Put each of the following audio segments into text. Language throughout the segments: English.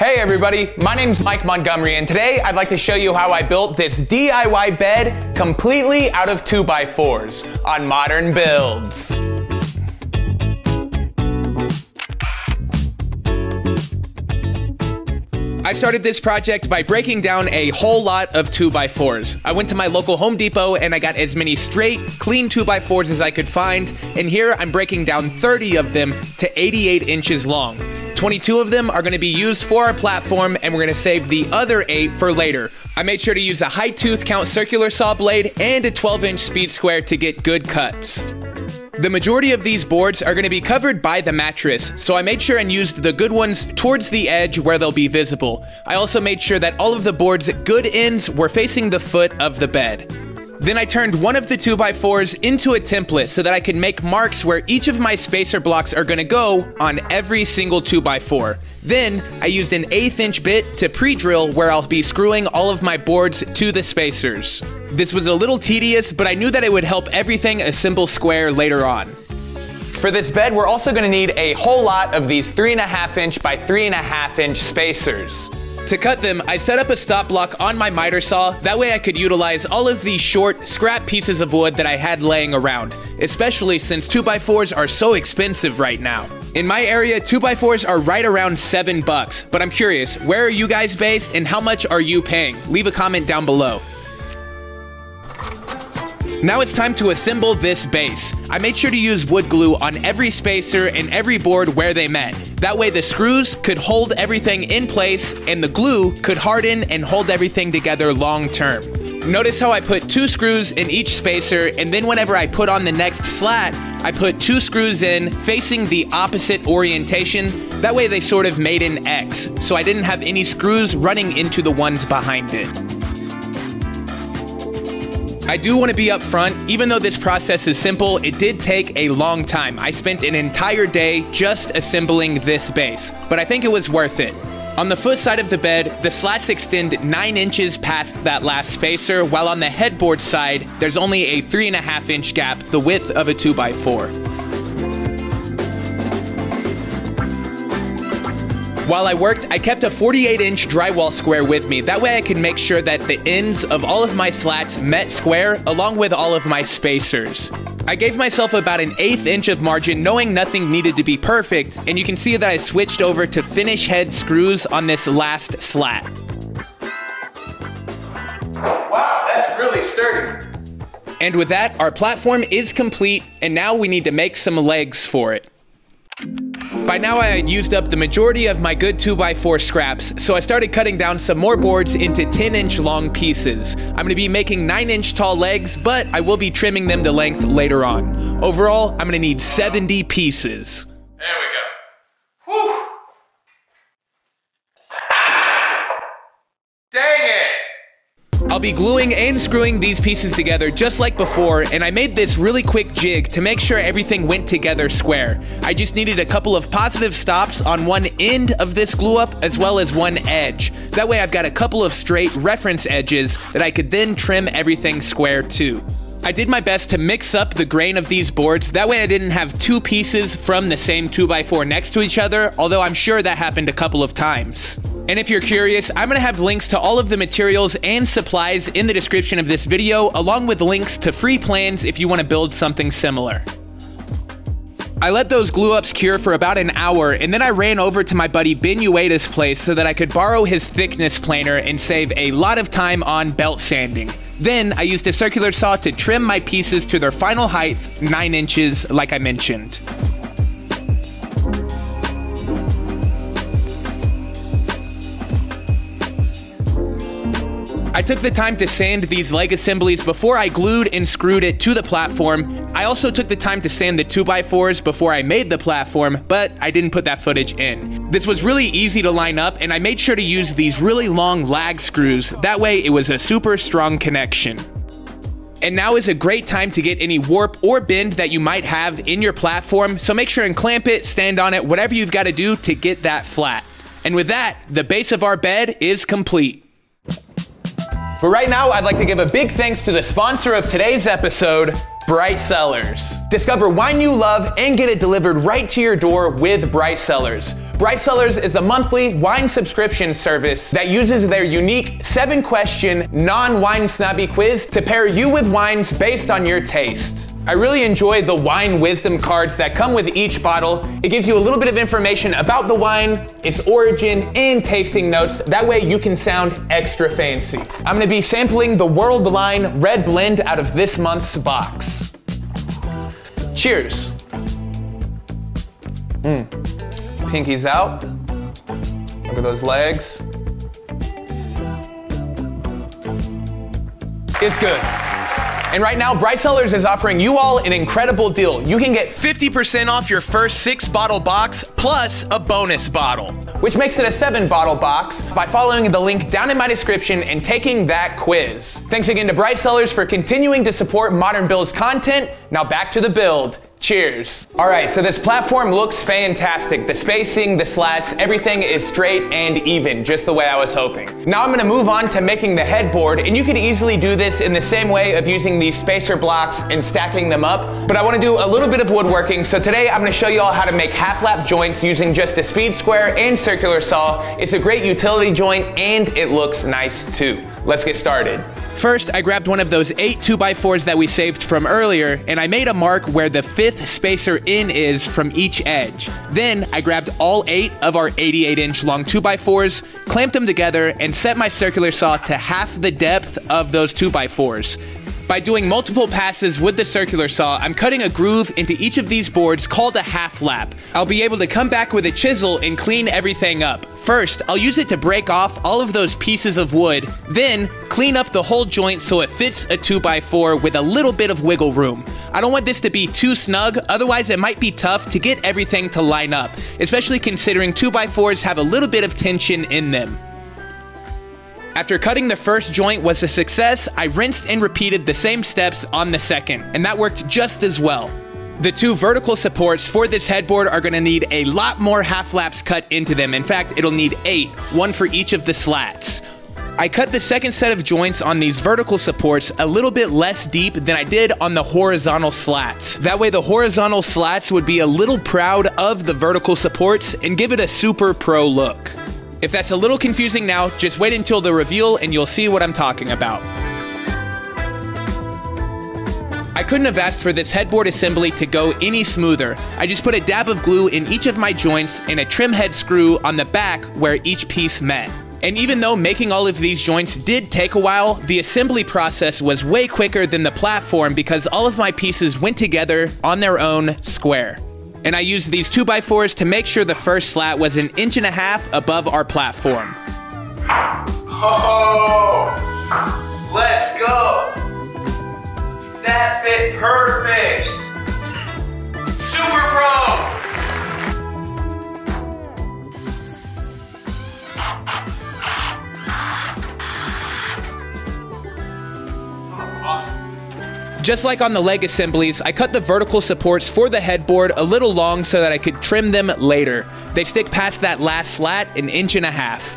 Hey everybody, my name's Mike Montgomery and today I'd like to show you how I built this DIY bed completely out of 2x4s on Modern Builds. I started this project by breaking down a whole lot of 2x4s. I went to my local Home Depot and I got as many straight, clean 2x4s as I could find, and here I'm breaking down 30 of them to 88 inches long. 22 of them are going to be used for our platform, and we're going to save the other 8 for later. I made sure to use a high tooth count circular saw blade and a 12 inch speed square to get good cuts. The majority of these boards are going to be covered by the mattress, so I made sure and used the good ones towards the edge where they'll be visible. I also made sure that all of the board's good ends were facing the foot of the bed. Then I turned one of the 2x4s into a template so that I could make marks where each of my spacer blocks are gonna go on every single 2x4. Then I used an eighth inch bit to pre-drill where I'll be screwing all of my boards to the spacers. This was a little tedious, but I knew that it would help everything assemble square later on. For this bed, we're also gonna need a whole lot of these three and a half inch by three and a half inch spacers. To cut them, I set up a stop block on my miter saw, that way I could utilize all of these short, scrap pieces of wood that I had laying around, especially since 2x4s are so expensive right now. In my area, 2x4s are right around 7 bucks, but I'm curious, where are you guys based and how much are you paying? Leave a comment down below. Now it's time to assemble this base. I made sure to use wood glue on every spacer and every board where they met. That way the screws could hold everything in place and the glue could harden and hold everything together long term. Notice how I put two screws in each spacer and then whenever I put on the next slat, I put two screws in facing the opposite orientation. That way they sort of made an X, so I didn't have any screws running into the ones behind it. I do want to be upfront, even though this process is simple, it did take a long time. I spent an entire day just assembling this base, but I think it was worth it. On the foot side of the bed, the slats extend 9 inches past that last spacer, while on the headboard side, there's only a 3.5 inch gap, the width of a 2x4. While I worked, I kept a 48 inch drywall square with me. That way I could make sure that the ends of all of my slats met square along with all of my spacers. I gave myself about an eighth inch of margin knowing nothing needed to be perfect, and you can see that I switched over to finish head screws on this last slat. Wow, that's really sturdy. And with that, our platform is complete, and now we need to make some legs for it. By now I had used up the majority of my good 2x4 scraps, so I started cutting down some more boards into 10 inch long pieces. I'm going to be making 9 inch tall legs, but I will be trimming them to length later on. Overall, I'm going to need 70 pieces. There we go. Whew. Dang it! I'll be gluing and screwing these pieces together just like before, and I made this really quick jig to make sure everything went together square. I just needed a couple of positive stops on one end of this glue up as well as one edge. That way I've got a couple of straight reference edges that I could then trim everything square to. I did my best to mix up the grain of these boards, that way I didn't have two pieces from the same 2x4 next to each other, although I'm sure that happened a couple of times. And if you're curious, I'm gonna have links to all of the materials and supplies in the description of this video, along with links to free plans if you wanna build something similar. I let those glue ups cure for about an hour, and then I ran over to my buddy Ben Uyeda's place so that I could borrow his thickness planer and save a lot of time on belt sanding. Then I used a circular saw to trim my pieces to their final height, 9 inches like I mentioned. I took the time to sand these leg assemblies before I glued and screwed it to the platform. I also took the time to sand the 2x4s before I made the platform, but I didn't put that footage in. This was really easy to line up, and I made sure to use these really long lag screws. That way, it was a super strong connection. And now is a great time to get any warp or bend that you might have in your platform, so make sure and clamp it, stand on it, whatever you've got to do to get that flat. And with that, the base of our bed is complete. But right now, I'd like to give a big thanks to the sponsor of today's episode, Bright Cellars. Discover wine you love and get it delivered right to your door with Bright Cellars. Bright Cellars is a monthly wine subscription service that uses their unique seven question non wine snobby quiz to pair you with wines based on your taste. I really enjoy the wine wisdom cards that come with each bottle. It gives you a little bit of information about the wine, its origin, and tasting notes. That way you can sound extra fancy. I'm gonna be sampling the World Line Red Blend out of this month's box. Cheers. Mm. Pinkies out. Look at those legs. It's good. And right now, Bright Cellars is offering you all an incredible deal. You can get 50% off your first six bottle box plus a bonus bottle, which makes it a seven bottle box by following the link down in my description and taking that quiz. Thanks again to Bright Cellars for continuing to support Modern Build's content. Now back to the build. Cheers. All right, so this platform looks fantastic. The spacing, the slats, everything is straight and even, just the way I was hoping. Now I'm gonna move on to making the headboard, and you could easily do this in the same way of using these spacer blocks and stacking them up, but I wanna do a little bit of woodworking, so today I'm gonna show you all how to make half lap joints using just a speed square and circular saw. It's a great utility joint, and it looks nice too. Let's get started. First, I grabbed one of those eight 2x4s that we saved from earlier, and I made a mark where the fifth spacer in is from each edge. Then, I grabbed all eight of our 88 inch long 2x4s, clamped them together, and set my circular saw to half the depth of those 2x4s. By doing multiple passes with the circular saw, I'm cutting a groove into each of these boards called a half lap. I'll be able to come back with a chisel and clean everything up. First, I'll use it to break off all of those pieces of wood, then clean up the whole joint so it fits a 2x4 with a little bit of wiggle room. I don't want this to be too snug, otherwise it might be tough to get everything to line up, especially considering 2x4s have a little bit of tension in them. After cutting the first joint was a success, I rinsed and repeated the same steps on the second, and that worked just as well. The two vertical supports for this headboard are going to need a lot more half laps cut into them. In fact, it'll need eight, one for each of the slats. I cut the second set of joints on these vertical supports a little bit less deep than I did on the horizontal slats. That way the horizontal slats would be a little proud of the vertical supports and give it a super pro look. If that's a little confusing now, just wait until the reveal and you'll see what I'm talking about. I couldn't have asked for this headboard assembly to go any smoother. I just put a dab of glue in each of my joints and a trim head screw on the back where each piece met. And even though making all of these joints did take a while, the assembly process was way quicker than the platform because all of my pieces went together on their own square and I used these 2x4s to make sure the first slat was an inch and a half above our platform. Oh, let's go. That fit perfect. Just like on the leg assemblies, I cut the vertical supports for the headboard a little long so that I could trim them later. They stick past that last slat an inch and a half.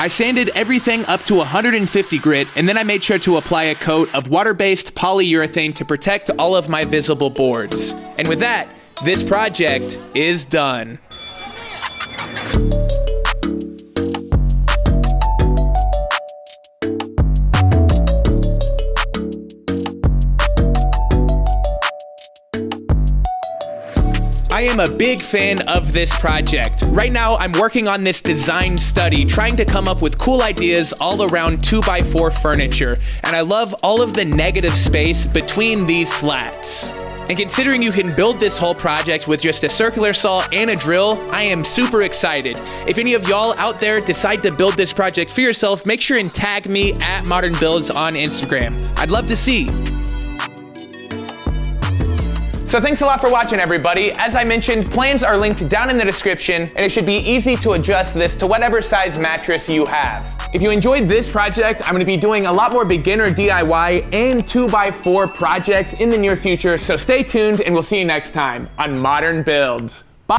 I sanded everything up to 150 grit, and then I made sure to apply a coat of water-based polyurethane to protect all of my visible boards. And with that, this project is done. Am a big fan of this project. Right now, I'm working on this design study, trying to come up with cool ideas all around 2x4 furniture, and I love all of the negative space between these slats. And considering you can build this whole project with just a circular saw and a drill, I am super excited. If any of y'all out there decide to build this project for yourself, make sure and tag me at Modern Builds on Instagram. I'd love to see. So thanks a lot for watching everybody. As I mentioned, plans are linked down in the description and it should be easy to adjust this to whatever size mattress you have. If you enjoyed this project, I'm gonna be doing a lot more beginner DIY and 2x4 projects in the near future, so stay tuned and we'll see you next time on Modern Builds. Bye.